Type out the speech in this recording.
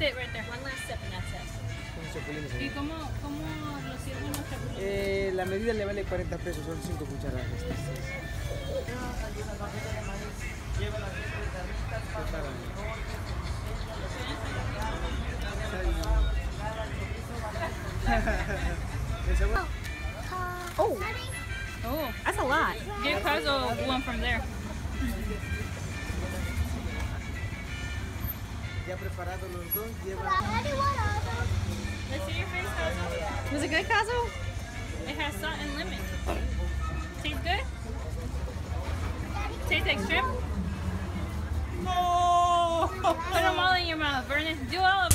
it right there. One last sip and that's it. Con chapulines. ¿Y cómo, cómo lo sirven los chapulines? Eh, la medida le vale 40 pesos, son 5 cucharadas. Oh, Oh, that's a lot. give Kazo one from there. Ya preparados los dos, llevan Let's see your face, Kazo. Was it good, Kazu? It has salt and lemon. Tastes good? Tastes like shrimp? Oh! Put them all in your mouth. Vernon. Do Burn